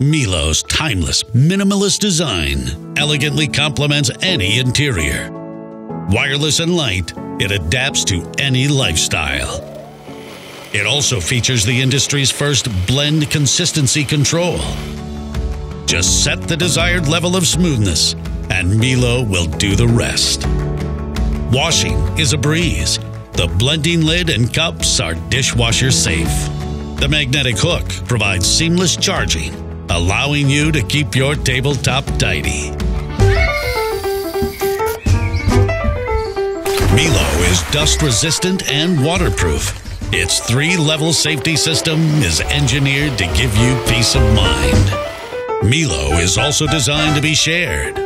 Millo's timeless, minimalist design elegantly complements any interior. Wireless and light, it adapts to any lifestyle. It also features the industry's first blend consistency control. Just set the desired level of smoothness, and Millo will do the rest. Washing is a breeze. The blending lid and cups are dishwasher safe. The magnetic hook provides seamless charging, allowing you to keep your tabletop tidy. Millo is dust resistant and waterproof. Its three level safety system is engineered to give you peace of mind. Millo is also designed to be shared.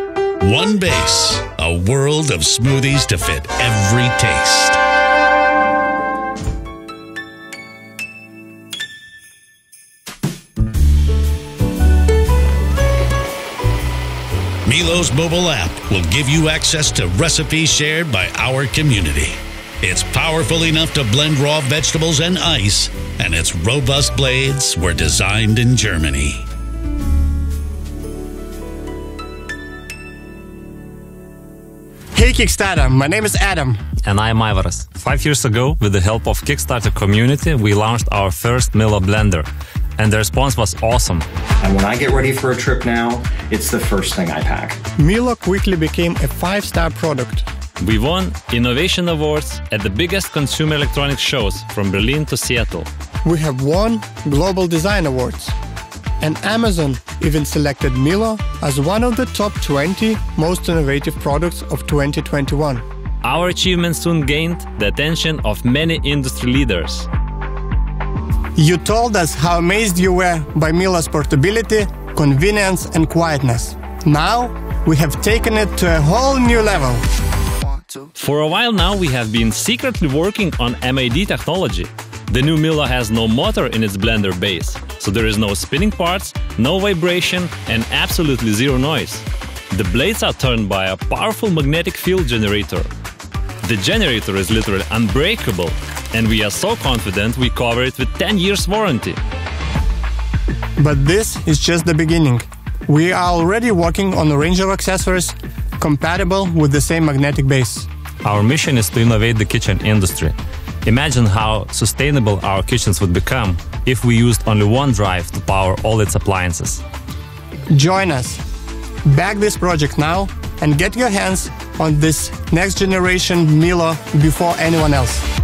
One base, a world of smoothies to fit every taste. Millo's mobile app will give you access to recipes shared by our community. It's powerful enough to blend raw vegetables and ice, and its robust blades were designed in Germany. Hey Kickstarter, my name is Adam. And I'm Ivaras. Five years ago, with the help of Kickstarter community, we launched our first Millo blender. And the response was awesome. And when I get ready for a trip now, it's the first thing I pack. Millo quickly became a five-star product. We won Innovation Awards at the biggest consumer electronics shows from Berlin to Seattle. We have won Global Design Awards. And Amazon even selected Millo as one of the top 20 most innovative products of 2021. Our achievement soon gained the attention of many industry leaders. You told us how amazed you were by Millo's portability, convenience, and quietness. Now, we have taken it to a whole new level. For a while now, we have been secretly working on MAD technology. The new Millo has no motor in its blender base, so there is no spinning parts, no vibration, and absolutely zero noise. The blades are turned by a powerful magnetic field generator. The generator is literally unbreakable, and we are so confident we cover it with 10 years warranty. But this is just the beginning. We are already working on a range of accessories compatible with the same magnetic base. Our mission is to innovate the kitchen industry. Imagine how sustainable our kitchens would become if we used only one drive to power all its appliances. Join us. Back this project now and get your hands on this next generation Millo before anyone else.